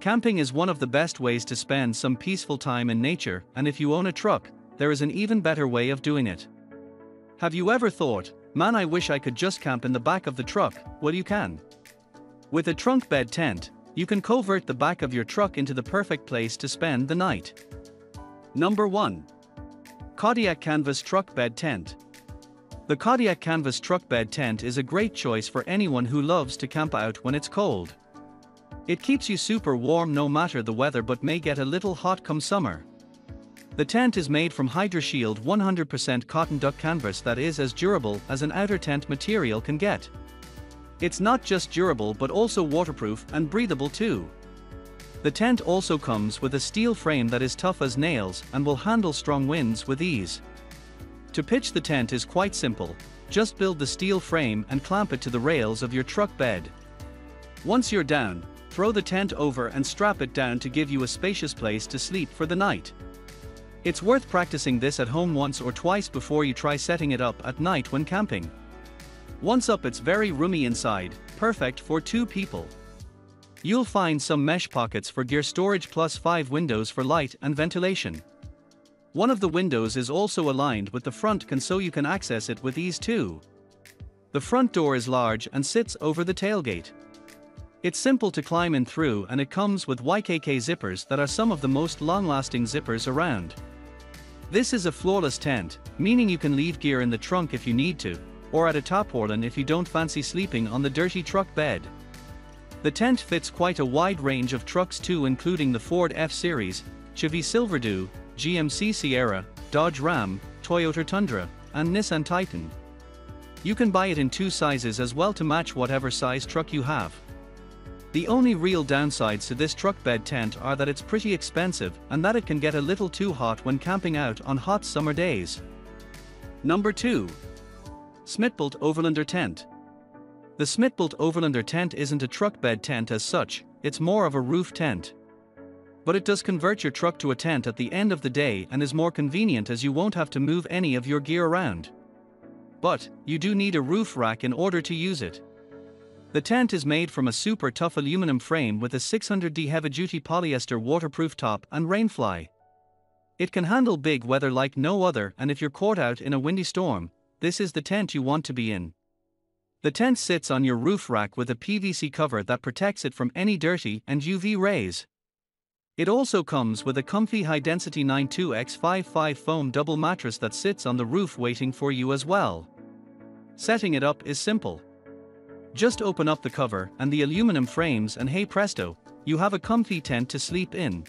Camping is one of the best ways to spend some peaceful time in nature, and if you own a truck, there is an even better way of doing it. Have you ever thought, man, I wish I could just camp in the back of the truck? Well, you can. With a trunk bed tent, you can convert the back of your truck into the perfect place to spend the night. Number 1. Kodiak Canvas Truck Bed Tent. The Kodiak Canvas Truck Bed Tent is a great choice for anyone who loves to camp out when it's cold. It keeps you super warm no matter the weather but may get a little hot come summer. The tent is made from Hydra-Shield 100% cotton duck canvas that is as durable as an outer tent material can get. It's not just durable but also waterproof and breathable too. The tent also comes with a steel frame that is tough as nails and will handle strong winds with ease. To pitch the tent is quite simple, just build the steel frame and clamp it to the rails of your truck bed. Once you're down, throw the tent over and strap it down to give you a spacious place to sleep for the night. It's worth practicing this at home once or twice before you try setting it up at night when camping. Once up it's very roomy inside, perfect for two people. You'll find some mesh pockets for gear storage plus 5 windows for light and ventilation. One of the windows is also aligned with the front can so you can access it with ease too. The front door is large and sits over the tailgate. It's simple to climb in through and it comes with YKK zippers that are some of the most long-lasting zippers around. This is a floorless tent, meaning you can leave gear in the trunk if you need to, or at a top tarpaulin if you don't fancy sleeping on the dirty truck bed. The tent fits quite a wide range of trucks too including the Ford F-Series, Chevy Silverado, GMC Sierra, Dodge Ram, Toyota Tundra, and Nissan Titan. You can buy it in two sizes as well to match whatever size truck you have. The only real downsides to this truck bed tent are that it's pretty expensive and that it can get a little too hot when camping out on hot summer days. Number 2. Smittybilt Overlander Tent. The Smittybilt Overlander tent isn't a truck bed tent as such, it's more of a roof tent. But it does convert your truck to a tent at the end of the day and is more convenient as you won't have to move any of your gear around. But, you do need a roof rack in order to use it. The tent is made from a super tough aluminum frame with a 600D heavy duty polyester waterproof top and rainfly. It can handle big weather like no other, and if you're caught out in a windy storm, this is the tent you want to be in. The tent sits on your roof rack with a PVC cover that protects it from any dirty and UV rays. It also comes with a comfy high density 92x55 foam double mattress that sits on the roof waiting for you as well. Setting it up is simple. Just open up the cover and the aluminum frames and hey presto, you have a comfy tent to sleep in.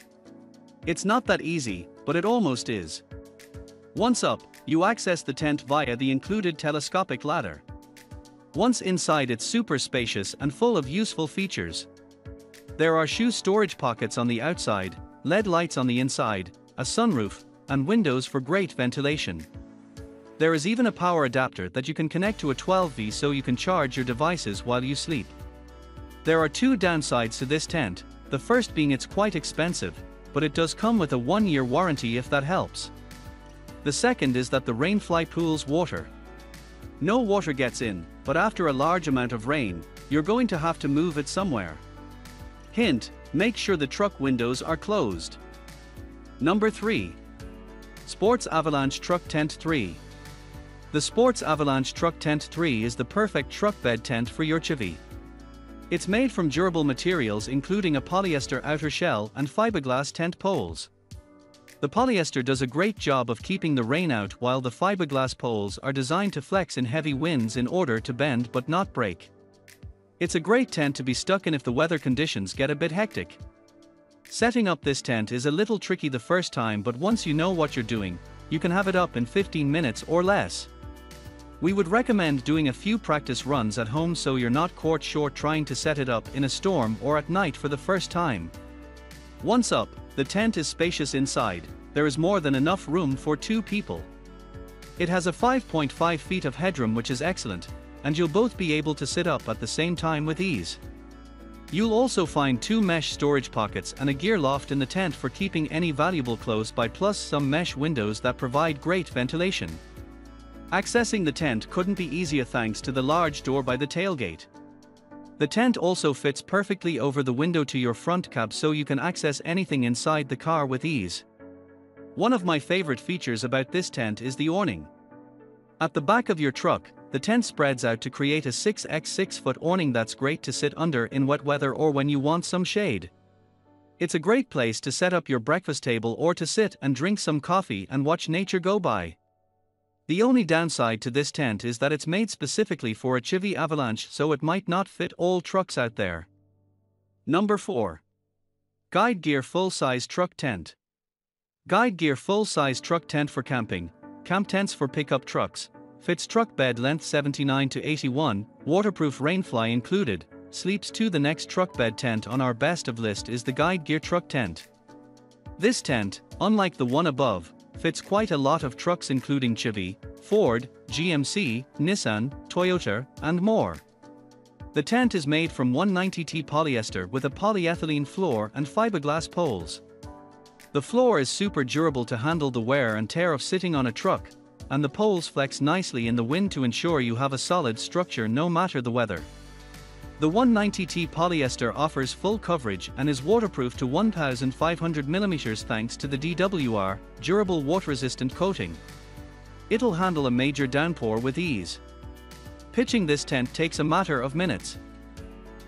It's not that easy, but it almost is. Once up, you access the tent via the included telescopic ladder. Once inside it's super spacious and full of useful features. There are shoe storage pockets on the outside, LED lights on the inside, a sunroof, and windows for great ventilation. There is even a power adapter that you can connect to a 12V so you can charge your devices while you sleep. There are two downsides to this tent, the first being it's quite expensive, but it does come with a one year warranty if that helps. The second is that the rainfly pools water. No water gets in, but after a large amount of rain, you're going to have to move it somewhere. Hint, make sure the truck windows are closed. Number 3. Sportz Avalanche Truck Tent 3. The Sportz Avalanche Truck Tent 3 is the perfect truck bed tent for your Chevy. It's made from durable materials including a polyester outer shell and fiberglass tent poles. The polyester does a great job of keeping the rain out while the fiberglass poles are designed to flex in heavy winds in order to bend but not break. It's a great tent to be stuck in if the weather conditions get a bit hectic. Setting up this tent is a little tricky the first time but once you know what you're doing, you can have it up in 15 minutes or less. We would recommend doing a few practice runs at home so you're not caught short trying to set it up in a storm or at night for the first time. Once up, the tent is spacious inside, there is more than enough room for two people. It has a 5.5 feet of headroom which is excellent, and you'll both be able to sit up at the same time with ease. You'll also find two mesh storage pockets and a gear loft in the tent for keeping any valuable clothes by plus some mesh windows that provide great ventilation. Accessing the tent couldn't be easier thanks to the large door by the tailgate. The tent also fits perfectly over the window to your front cab so you can access anything inside the car with ease. One of my favorite features about this tent is the awning. At the back of your truck, the tent spreads out to create a 6x6 foot awning that's great to sit under in wet weather or when you want some shade. It's a great place to set up your breakfast table or to sit and drink some coffee and watch nature go by. The only downside to this tent is that it's made specifically for a Chevy Avalanche so it might not fit all trucks out there. Number 4. Guide Gear Full Size Truck Tent. Guide Gear Full Size Truck Tent for Camping, Camp Tents for Pickup Trucks, fits truck bed length 79 to 81, waterproof rainfly included, sleeps to the next truck bed tent on our best of list is the Guide Gear Truck Tent. This tent, unlike the one above, fits quite a lot of trucks including Chevy, Ford, GMC, Nissan, Toyota, and more. The tent is made from 190T polyester with a polyethylene floor and fiberglass poles. The floor is super durable to handle the wear and tear of sitting on a truck, and the poles flex nicely in the wind to ensure you have a solid structure no matter the weather. The 190T polyester offers full coverage and is waterproof to 1500mm thanks to the DWR, durable water-resistant coating. It'll handle a major downpour with ease. Pitching this tent takes a matter of minutes.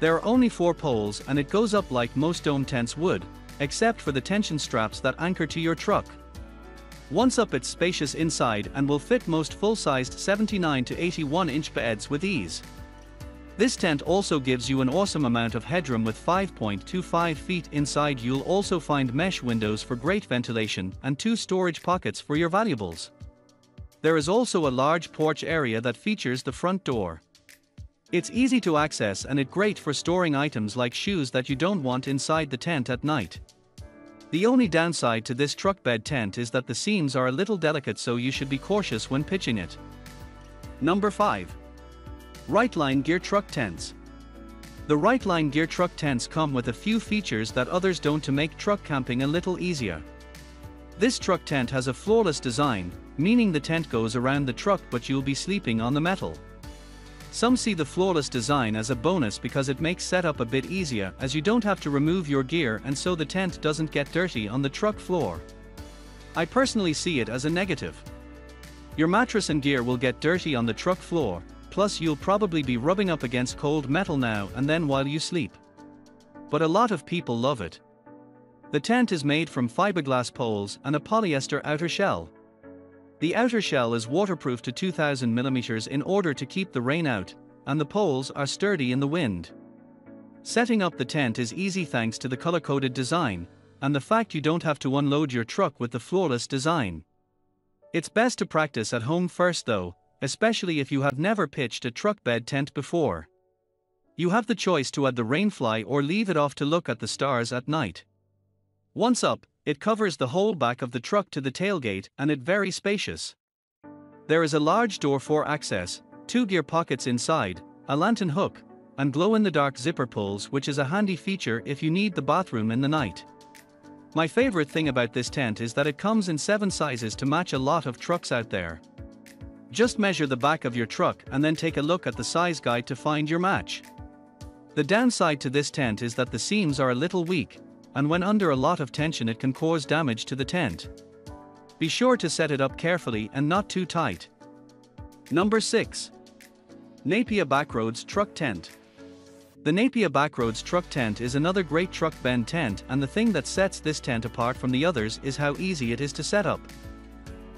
There are only four poles and it goes up like most dome tents would, except for the tension straps that anchor to your truck. Once up it's spacious inside and will fit most full-sized 79 to 81 inch beds with ease. This tent also gives you an awesome amount of headroom with 5.25 feet inside you'll also find mesh windows for great ventilation and two storage pockets for your valuables. There is also a large porch area that features the front door. It's easy to access and it great for storing items like shoes that you don't want inside the tent at night. The only downside to this truck bed tent is that the seams are a little delicate so you should be cautious when pitching it. Number 5. Rightline Gear Truck Tents. The Rightline Gear Truck Tents come with a few features that others don't to make truck camping a little easier. This truck tent has a floorless design, meaning the tent goes around the truck but you'll be sleeping on the metal. Some see the floorless design as a bonus because it makes setup a bit easier as you don't have to remove your gear and so the tent doesn't get dirty on the truck floor. I personally see it as a negative. Your mattress and gear will get dirty on the truck floor, plus you'll probably be rubbing up against cold metal now and then while you sleep. But a lot of people love it. The tent is made from fiberglass poles and a polyester outer shell. The outer shell is waterproof to 2000 mm in order to keep the rain out, and the poles are sturdy in the wind. Setting up the tent is easy thanks to the color-coded design, and the fact you don't have to unload your truck with the floorless design. It's best to practice at home first though, especially if you have never pitched a truck bed tent before. You have the choice to add the rainfly or leave it off to look at the stars at night. Once up, it covers the whole back of the truck to the tailgate and it very spacious. There is a large door for access, two gear pockets inside, a lantern hook, and glow-in-the-dark zipper pulls which is a handy feature if you need the bathroom in the night. My favorite thing about this tent is that it comes in 7 sizes to match a lot of trucks out there. Just measure the back of your truck and then take a look at the size guide to find your match. The downside to this tent is that the seams are a little weak, and when under a lot of tension it can cause damage to the tent. Be sure to set it up carefully and not too tight. Number 6. Napier Backroadz Truck Tent. The Napier Backroadz truck tent is another great truck bed tent and the thing that sets this tent apart from the others is how easy it is to set up.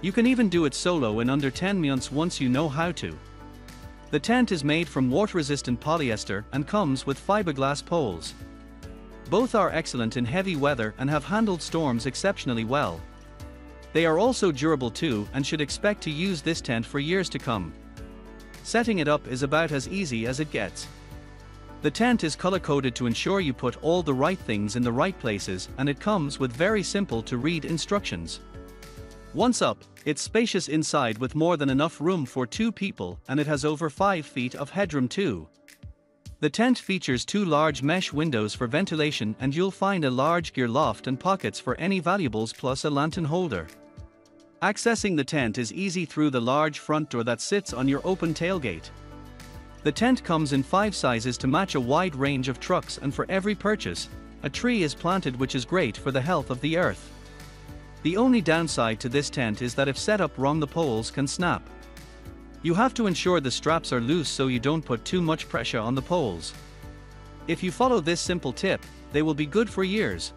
You can even do it solo in under 10 minutes once you know how to. The tent is made from water-resistant polyester and comes with fiberglass poles. Both are excellent in heavy weather and have handled storms exceptionally well. They are also durable too and should expect to use this tent for years to come. Setting it up is about as easy as it gets. The tent is color-coded to ensure you put all the right things in the right places and it comes with very simple to read instructions. Once up, it's spacious inside with more than enough room for two people and it has over 5 feet of headroom too. The tent features two large mesh windows for ventilation and you'll find a large gear loft and pockets for any valuables plus a lantern holder. Accessing the tent is easy through the large front door that sits on your open tailgate. The tent comes in 5 sizes to match a wide range of trucks and for every purchase, a tree is planted which is great for the health of the earth. The only downside to this tent is that if set up wrong the poles can snap. You have to ensure the straps are loose so you don't put too much pressure on the poles. If you follow this simple tip, they will be good for years.